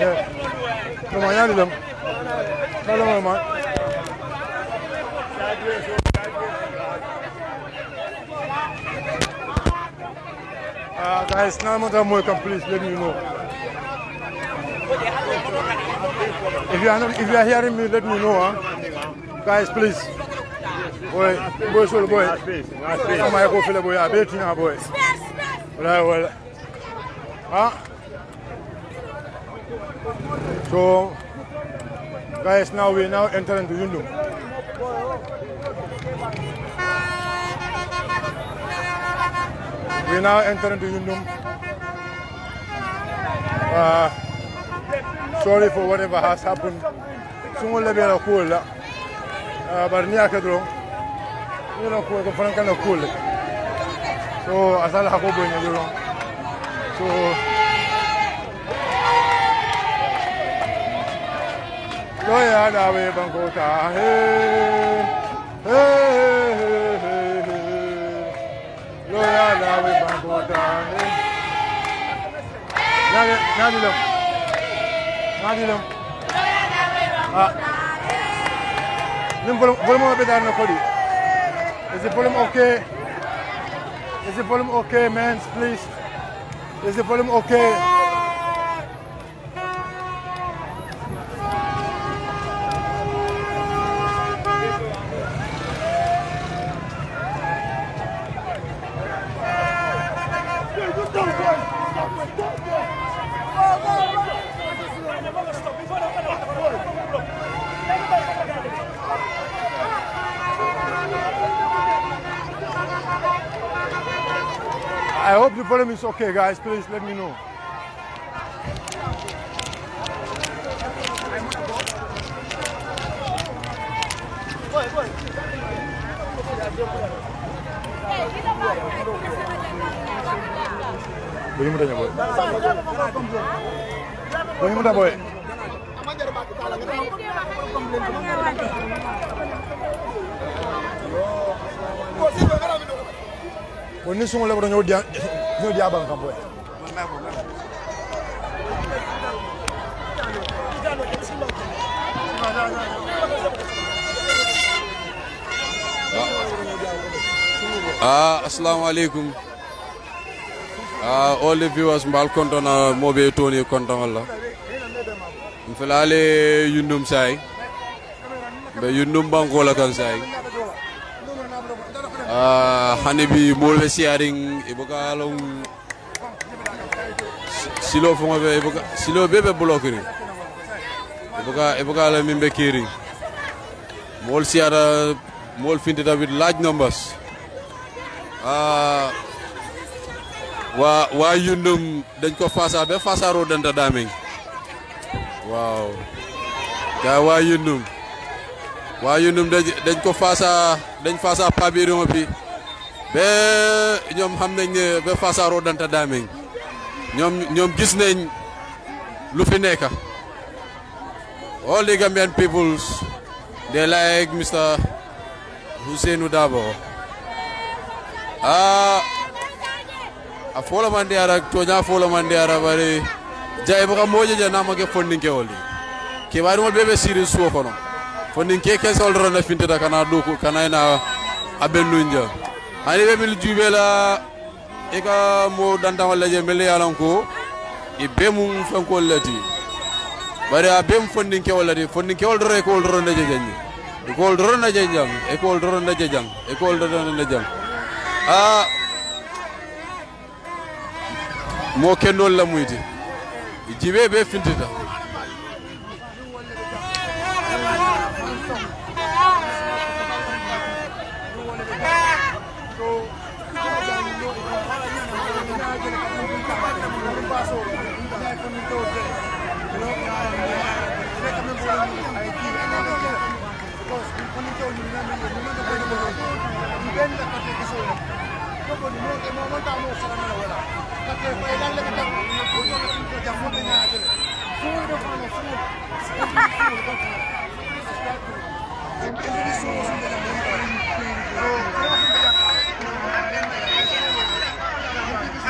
Yeah. Come on, y'all them. Follow me, man. Uh, guys, now I'm more can please let me know. If you are not, if you are hearing me, let me know, huh? Guys, please. Boy, boy, soul boy. Come on, go feel boy. I bet you now, boy. Right, well. Huh? So, guys, now we now enter into Yundum. We now enter into Yundum. Uh, sorry for whatever has happened. Someone let me know cool. Uh, but near Kedro, you know, cool, the kind of cool. So, as I have in the So, lọ́yà dàbí bankota lọ́yà dàbí bankota. Nádìlọ́ nádìlọ́ nin volume o ɓeɗani no koɗi is the volume okay is the volume okay mans please. Is the volume okay is okay, guys. Please let me know. Boleh mudah boy. Boleh mudah boy. Bon ni sungo le ko ñoo dia ñoo dia ban kam boy. Ah, assalamu alaikum. Ah, all the viewers mbal konton na mobe toni konton wala. Mfelale yundum sai. Be yundum banko la kan sai. Ah, hanibi molbe siaring ibuka long silo fongo be ibuka silo bebe blokiri. Ibuka ibuka la mimbe kiri. Mol siara mol fintita with large numbers. Ah, waa waa yundum dañ ko faasa ba fasaaroo danta daameng waaw gaa waa yundum waa Yundum dañ ko face à dañ face à pavillon bi. Ba ñoom xam nañ ne ba face à Rodanta Damiang ñoom ñoom gis nañ lu fi nekk all the Gambian peoples they like Mr Ousainou Darboe ah a folamande ara toña folamande ara bare jayba ka moƴo janamake fonninke olli keɓanimol ɓeɓe sirin suwo kono fondin ke ke sol rona fintita kana duku kana ina abennunja hani be mil jubela e ka mo danta wala je mel yalan ko e be mum fanko lati bari a be fondin ke wala de fonin ke re ko rona je janni e ko rona je jam e ko rona je jang e ko rona jam a mo kenol la muyti jibe be fintita haja na kazi mtapata mwana mbaso na kuni toke no na kama mwana aiki na because kuni toke ni na ni na kwa hiyo depend na kati kiso kwa ni mwana kama mwana mo sana na wala kati kwa ila ile kata kwa kwa jamu na haja kwa ndo kwa ndo Thank you.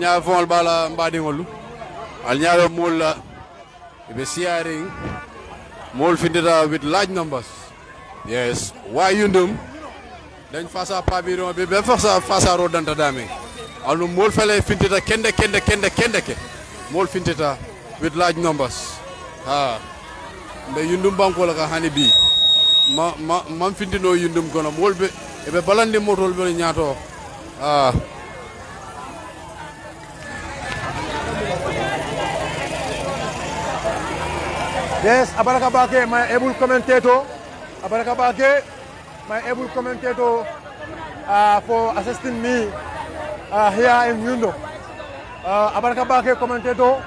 ñaa fongol bala mbaɗigol al ñaaɓe mool ɓe siyaring mool findita with large numbers yes wa yundum dañ fasa pabiron ɓe ɓe fasa fasa ro danta dame alno mool fele fintita kende kende kende numbers ha. Mbe yundum bankola ka hani bi. Ma ma yundum kono mool ɓe eɓe balandi motol ɓe ñaato ah Yes, Abaraka Bake, my able commentator. Abaraka Bake, my able commentator uh, for assisting me uh, here in Yundo. Uh, Abaraka Bake commentator,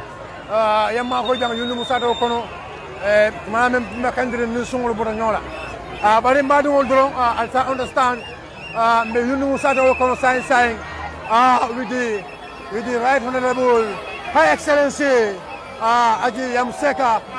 uh, yamma ko jang Yundo Musato kono, eh, manam mbe kandire ni sungul buta nyola. Uh, bari mbadu ngol dron, uh, I understand, uh, Yundo Musato kono sign sign, uh, with the, with the right honorable, high excellency, uh, Aji Yamseka,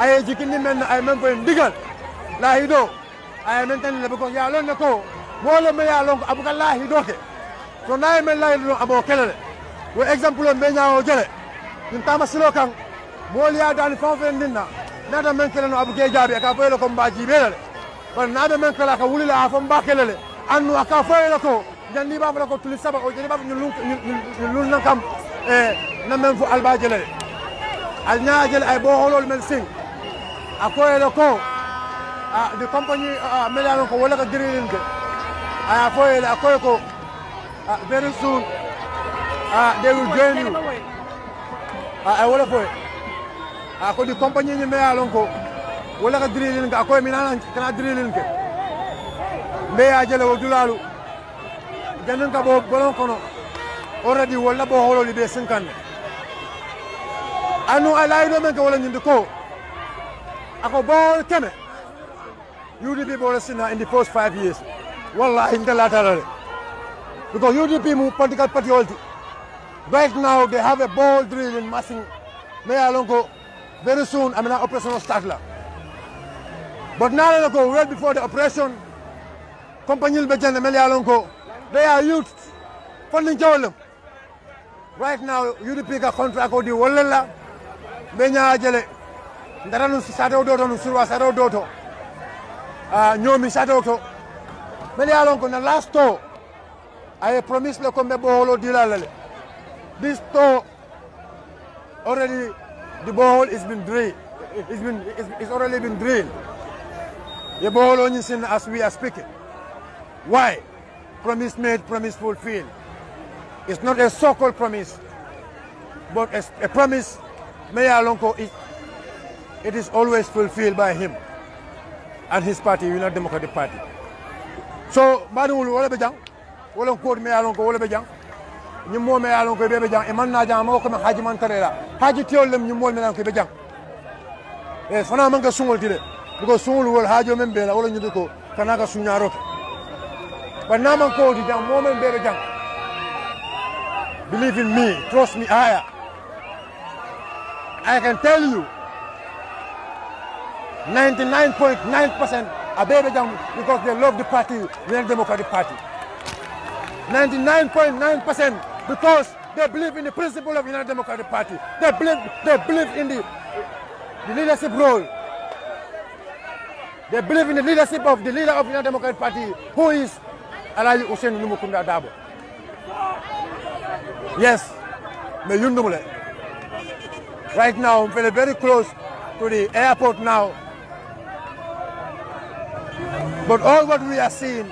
aye jikindi men ay men koy ndigal lahido ay men tan lebe ko ya lon ne ko mole me ya lon ko abuka lahido ke so nay men lahido abo kelele wo exemple be nyaawo jele dun tama silo kan mole ya dani fon fen dinna nada men keleno abuke jaabi ka foyelo ko mbaji belele kon nada men kala ka wulila a fon ba kelele annu aka foyelo ko jandi ba fala ko tuli saba o jeli ba ñu lun nan kam e na men fu alba jele al nyaajel ay bo holol men sing akoyele ko uh, the company uh, melano ko wala ka drilling ke uh, akoyele akoy ko uh, very soon. They will join you. Ay wala foy uh, ko the company ni melano ko. Wala ka drilling ke akoy minana kana drilling ke mbe ya jele wo dulalu. Janin ka bo bolon kono already wala bo hololi be sinkande anu alay do men ko wala nyindi ko ako ball keme UDP ball sina in the first five years. Wallahi nta latalale because UDP mu political party olti right now they have a ball drill in Massing me alonko very soon I mean operation will start but now go well before the operation company be jende mel alonko they are youth. Funding jawlem right now UDP ka contract ko di walla be nya jele ndara nu sato do to nu surwa sato do to ah nyomi sato to meli alon ko na last to I promise le ko be boholo dilalale this to already the borehole is been drilled. It's been it's, already been drilled. The borehole is in as we are speaking. Why? Promise made promise fulfilled. It's not a so-called promise but a, a promise. Mayor Alonko is it is always fulfilled by him and his party, United Democratic Party. So, Madul Wolabejang, Wolong Kod Mealonko Wolabejang, Nimmo Mealonko Bebejang, Emanajam, Okam Hajiman Karela, Haji Tiolem, Nimmo Melanko Bejang. ko when I'm going to sing today, because soon will Hajo Membela, Olin Yuduko, Kanaka Sunyaro. But Naman Kodi, Jang, Woman Bebejang. Believe in me, trust me, Aya, I can tell you 99.9% are baby because they love the party, the Democratic Party. 99.9% because they believe in the principle of United Democratic Party. They believe, they believe in the, the leadership role. They believe in the leadership of the leader of United Democratic Party, who is Alaji Hussein Numukunda Dabo. Yes, me yundumule. Right now, I'm very, very close to the airport now. But all what we are seeing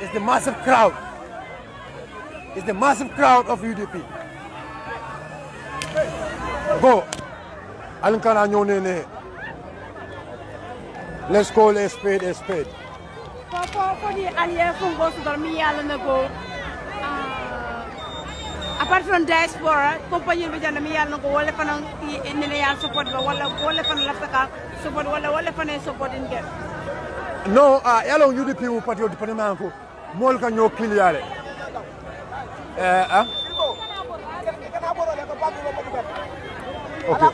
is the massive crowd. It's the massive crowd of UDP. Go. ne ne let's call a spade a spade go ah, apart from diaspora compagnie bi janda mi yalla na go wala fana nene yalla support wala wala fana lafta support wala wala support in non ah yalo UDP mu parti o département ko. Mool ka ñoo kiliyale eh ah okay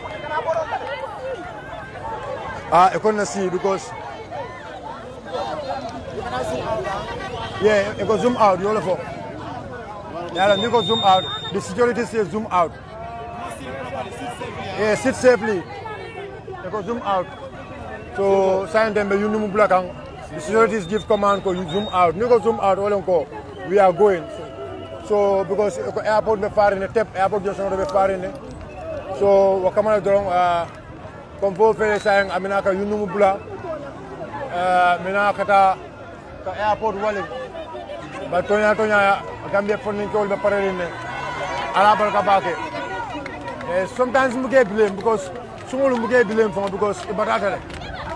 ah e konna see because yeah e ko zoom out yolo fo. Yala ni ko zoom out. The security says zoom out. Yeah sit safely. E ko zoom out. So sign them you know black and the securities give command you zoom out. Ni go zoom out we are going. So because airport be ne tep airport junction be fare ne so wakamana dorong uh, fo fere sayang amina ka yunu bula uh, mina kata ka airport wale ba tonya tonya gambia fonin ko be pare ne ala barka bake eh, sometimes mu get blame because sumulu mu get blame for because ibatata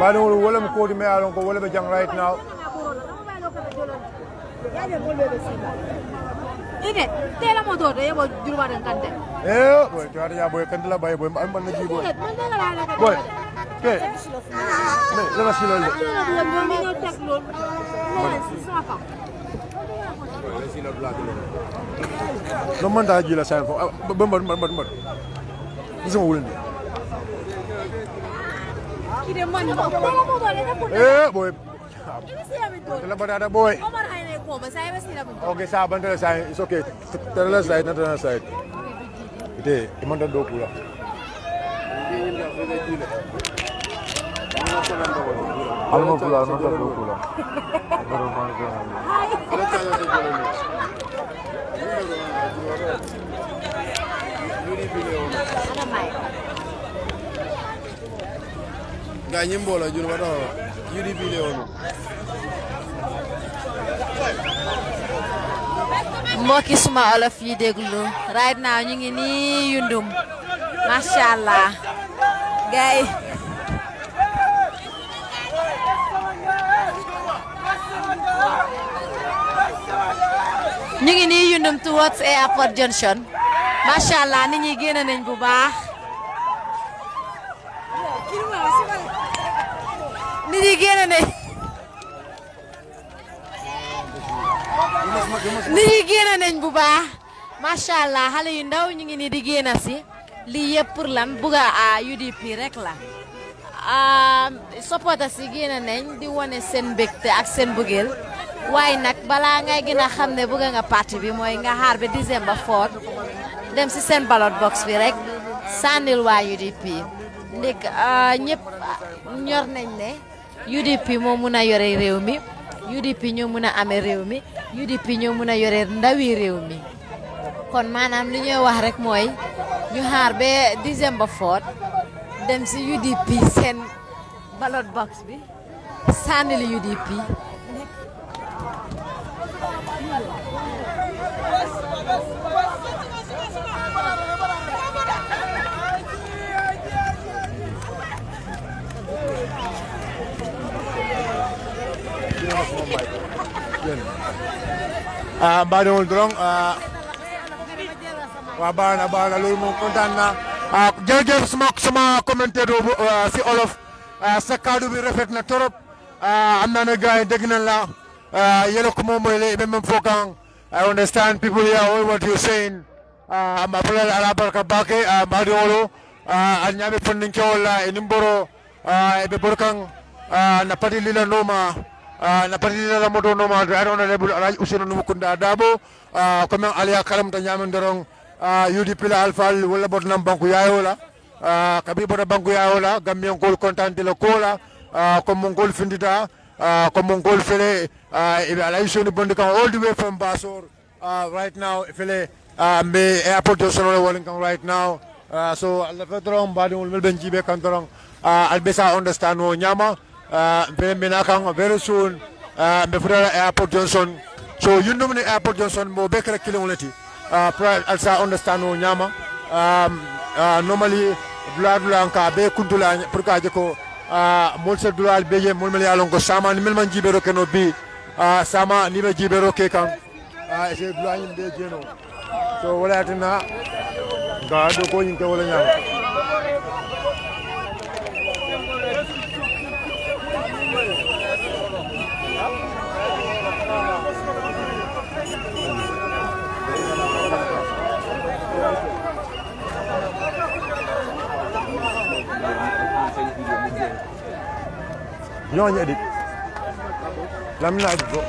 baɗum wala mo koodi me alon ko jang right now? Ine tela mo yebo jurwaden kante e boy to ya boy boy ji boy la la boy ke me mbat gisima wulinde kide man mo mo do le ko e boy. Ini sila tela batata boy? Omar hayne ko ba saya ba sila mo ok sa bantala sain is okay. Tela side na tela side ite imanta do kula alma kula alma do kula ada mai ga ñimbola jun wata UDP le wono mbokki suma olof yi déglu right now ñu ngi nii yundum. Macha allah. Gay ñu ngi nii yundum towards airport junction. Macha allah nit ñi génn nañ bu baax génn nañ nit ñi génn nañ bu baax macha allah xale yu ndaw ñu ngi nii di génn si lii pour lan bugga a UDP rek la. Supporters yi génn nañ di wane seen mbégte ak seen bëggeel waaye nag balaa ngay gën a bëgg nga parti bi mooy nga xaar ba décembre dem si seen ballot box bi rek sànnil waa UDP ndek ñëpp ñor nañ UDP moo mun a yore réew mi UDP ñoo mun a amee réew mi UDP ñoo mun a yore ndawi réew mi. Kon maanaam li ñuy wax rek mooy ñu xaar ba décembre foot dem si UDP seen ballot box bi sànnil UDP a baadoon doroŋ ah, ah waaw baax na baax na loolu moom kontaan naa ah jërëjëf ah, si olof. Ah, sa kaddu bi rafet na torop. Ah am naa ne gars yi la. Yéen ko moom mooy les même fokang. I understand people here all what you saying. Ah ma pulal ala barka bake ah baadoolo ah anyabe pondin kewla inimboro. Ah ebe borkang. Ah na pati lila noma. Ah, na partenaire la moto no ma do arona lebul alaj usenu no kunda dabo ah, ko men aliya kalam ta nyamen dorong ah, UDP la alfal wala bot nam banku yayola kabi bota banku yayola gambian kol kontante la kola ko mon gol findita ko mon gol fele ibe alaj usenu bondi kan all the way from basor. Right now fele mbe airport sono wolen kan right now. So allah fedrom badi wol melben jibe kan dorong albesa understand wo nyama uh, mbe mena kan very soon. Uh, mbe fura airport Johnson. So yundum ni airport Johnson mo bekra kilon lati uh, alsa understand no nyama. Um, uh, normally dula dula ka be kuntula pour ka je uh, mol se dula be je mol mel yalon ko sama ni mel man jibero keno bi. Uh, sama ni be jibero ke kan. Uh, se dula yin be je no. So wala tina ga do ko yinte wala nyama ñooñu edit na edit ko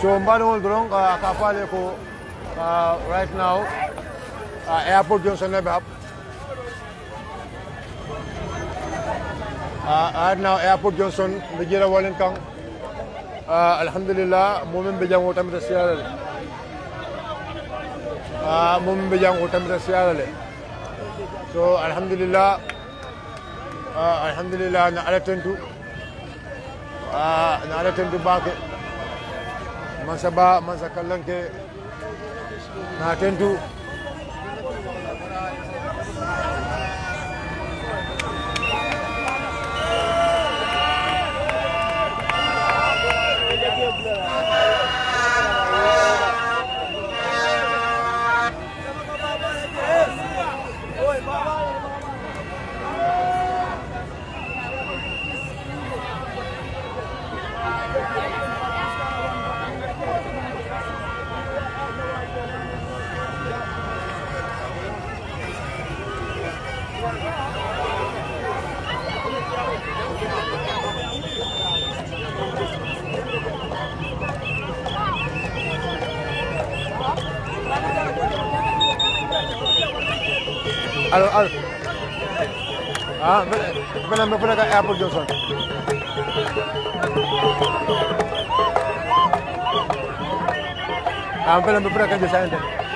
so mbaɗogol doron ka faale ko uh, right now airport johnson neɓe hab uh, now airport johnson ɓe jira walen kan alhamdulillah momin ɓe jango tamita siyarale uh, momin ɓe jango tamita siyarale so alhamdulillah uh, alhamdulillah na ala tentu. Uh, na ala tentu bake mansa ba mansa kallanke na tentu alors alors ah bi fu nekk airport Johnson? Ah bi fu nekk Johnson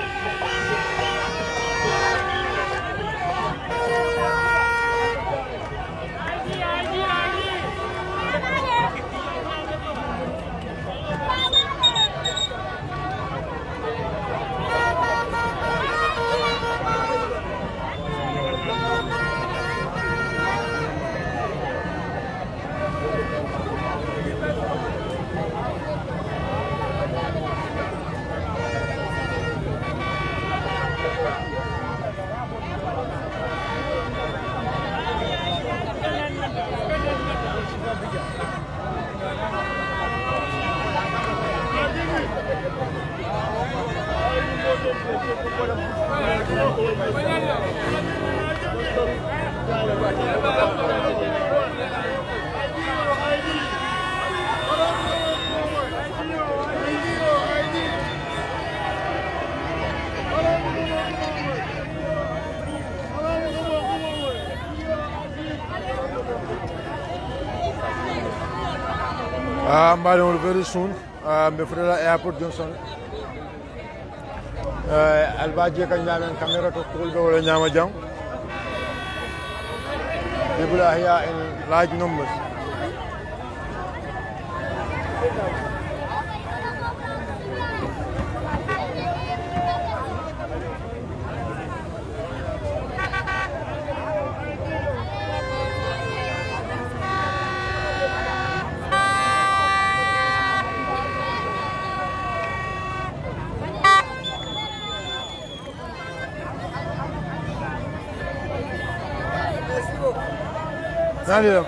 around very soon uh, before the airport Johnson. uh, albaje kan nyamen camera to school be wala nyama jam people are here in large numbers نعلم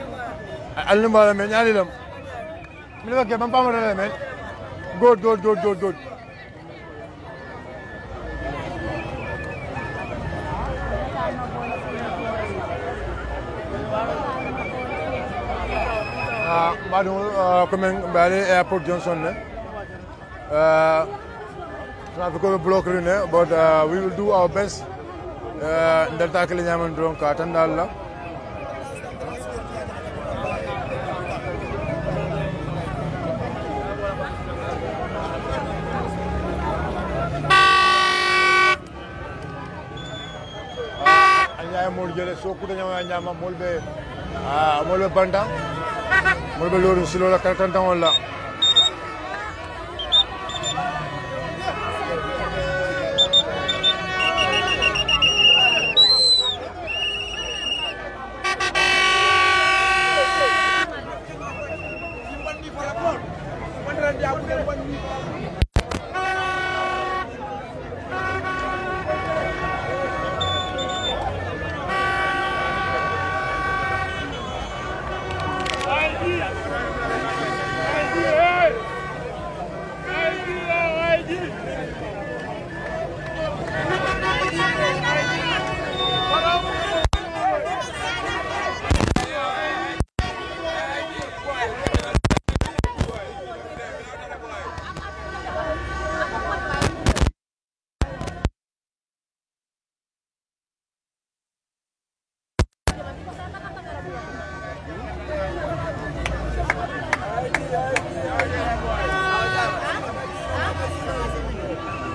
airport Johnson ने को block but we will do our best इंदरता के drone काटन डाल ele sokuta ñama ñama molbe ah molbe banta molbe lolu silo la kalkantan wala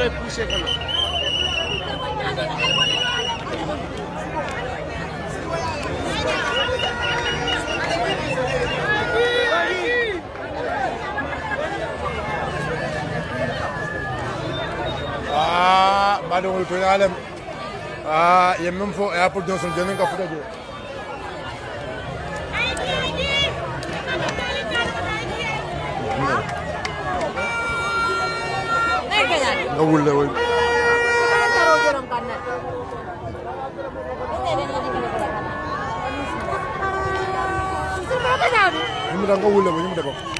très poussé quand même. Ah, bah donc le premier Ah, il y a même faux, il y a pour deux, c'est le dernier qui a foutu. nga wulle woy ñu mu da nga wulle woy ñu mu da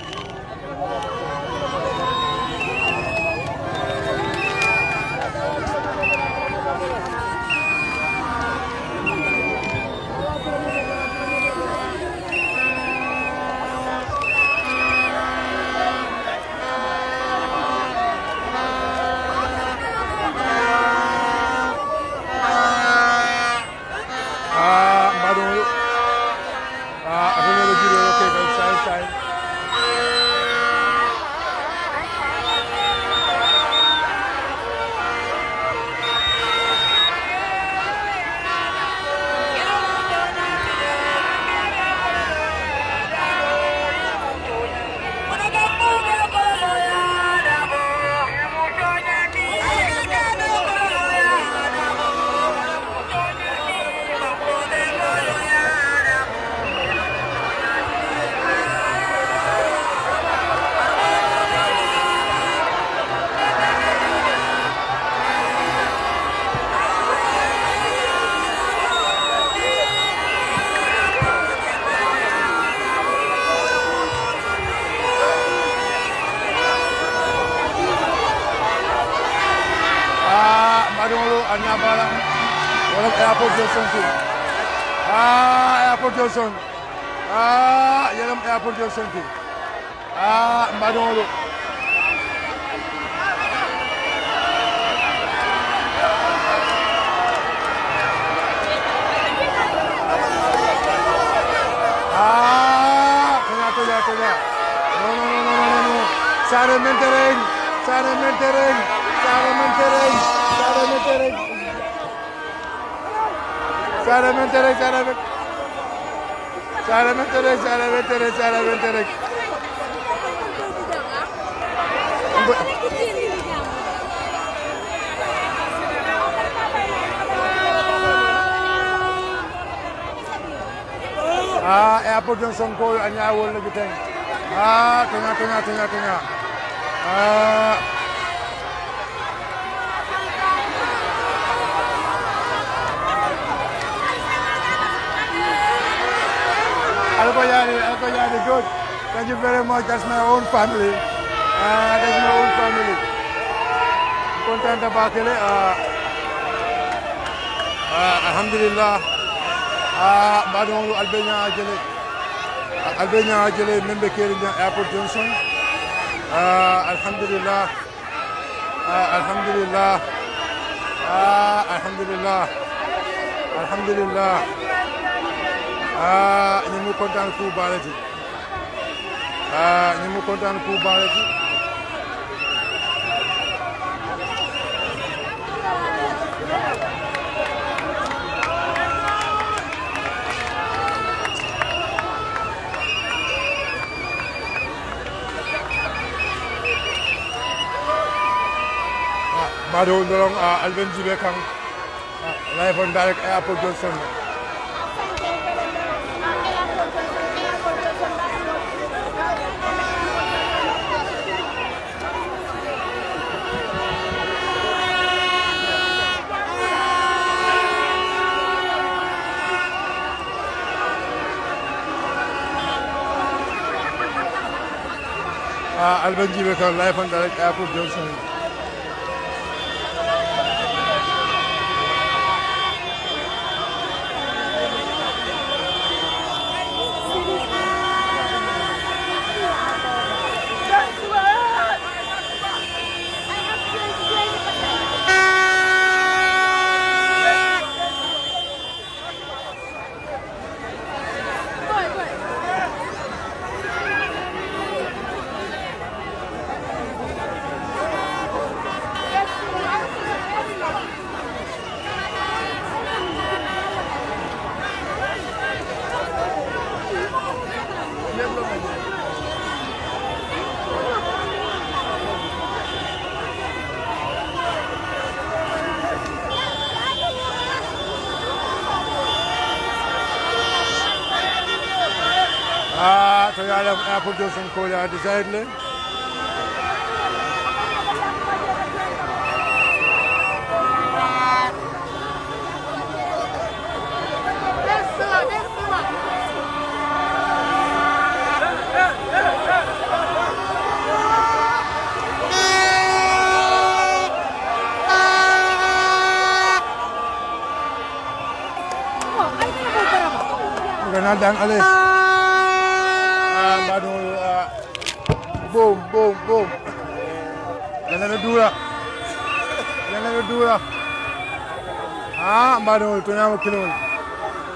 production ah yaram air production ti ah mbaɗoɗo ah tena toƴa toƴa non non non non non sare men tereng sare men tereng sare men tereng sare men tereng sare men Cara meterek, cara meterek, cara meterek. Ah, eh, airport yang songkol, hanya awal lagi teng. Ah, tengah, tengah, tengah, tengah. Ah. Alkoyani, Alkoyani, good. Thank you very much. That's my own family. Ah, that's my own family. About it. Ah, ah, Alhamdulillah. Ah, badon Albania jele. Albania jele membe keri airport Johnson. Ah, Alhamdulillah. Ah, Alhamdulillah. Ah, Alhamdulillah. Alhamdulillah. Ah ñu mu kontaan ku baale ci. Ah ñu mu kontaan ku baale ci. Mado ndorong uh, Alvin Jibe Kang. Uh, live on direct airport Johnson. 알벤 집에 가 라이프 한다 아프 병상 Yapılıyorsun kolye dizerli. Renaldan Ales. Dura. Yana na dura. Ah, badu tunama kilon.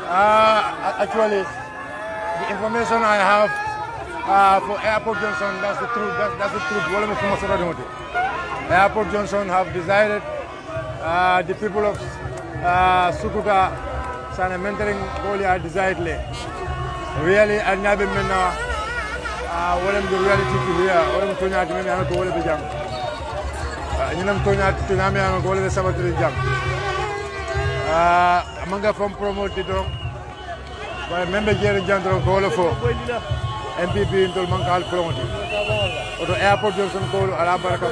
Ah, actually, the information I have uh, for Airport Johnson, that's the truth. That's, that's the truth. Wala mo sumasara din mo. Airport Johnson have decided uh, the people of uh, Sukuta sana mentoring goal are decided. Really, never been uh, uh, wala mo reality to here. Wala mo tunya tumi ano ko wala bijam ñinam toñat toñami ama ko wala jam ah promote jere ko fo. MPP ndol man kal promote. Airport johnson ko ala baraka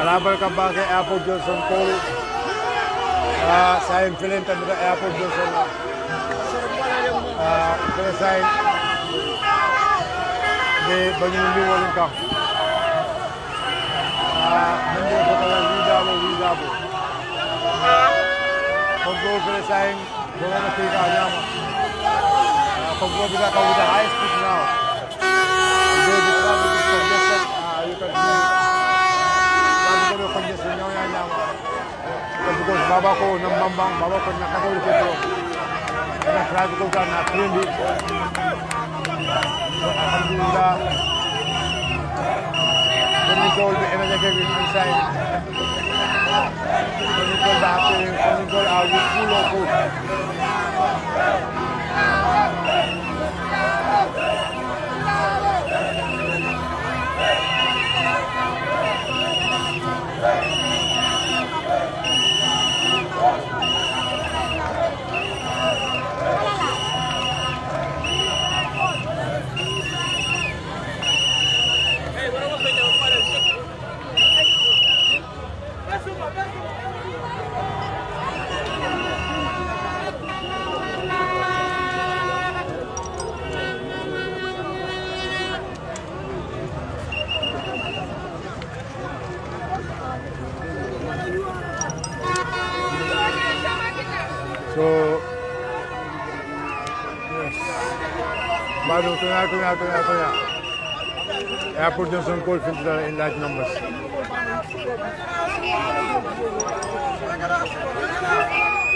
ala baraka airport ko ah sa en Ah, mende ko kala wida bo wida bo. Kontrol kaya saya boleh nak kita nyama. Ah, kontrol kita kau the high speed now. Ah, because baba ko na mbambang baba ko na katol ko atrás do colocar na frente. Alhamdulillah. Kami gol MNK inside. Kami gol bahasa, kami Turn out, turn out, turn out. Airport Johnson Coalfield in large numbers. Thank you.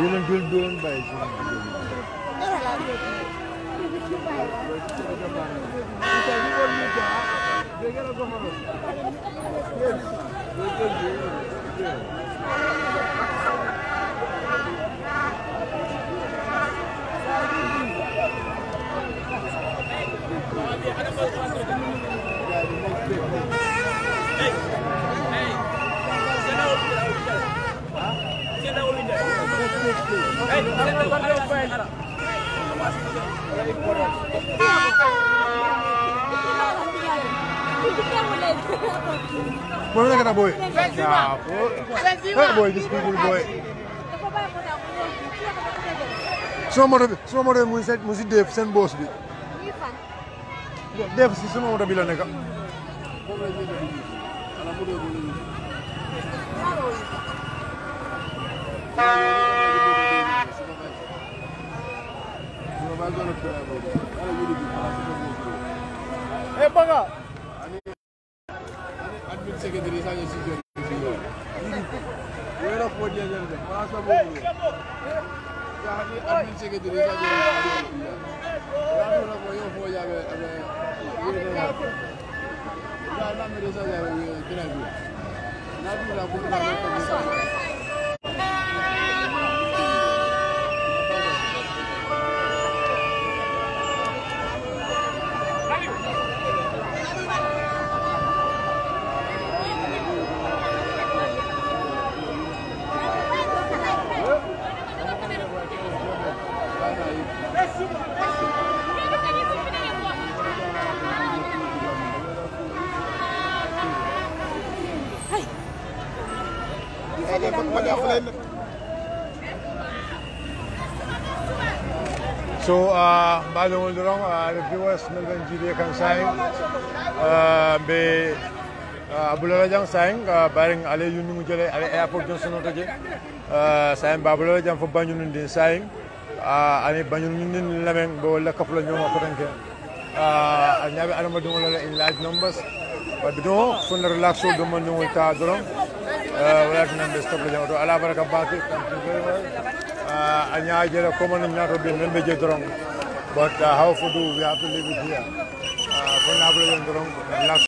Yılın gül doğun bayisi. Hey! Boy, na kita boy. Chapo. Hey boy, people boy. Suma moto bi, suma moto bi mu ngi mu si Dave seen boss bi. man's on the the design of. We're not for the agenda. I'm the of. I'm you. I'm. I'm. I'm. I'm. Be uh, abulala jang saing uh, baring ale yunu mu jele ale airport Johnson to je uh, saing babulala jang fo banyu nun din saing uh, ani banyu nun din lamen bo la kapula nyoma ko tanke uh, anyabe alama dum la in large numbers. But do fun relaxo do man nyol ta dorong. Uh, wala tan be stop la do ala baraka much. Uh, anya jere common nyato be membe je dorong but uh, how to do we have to live it here. Uh,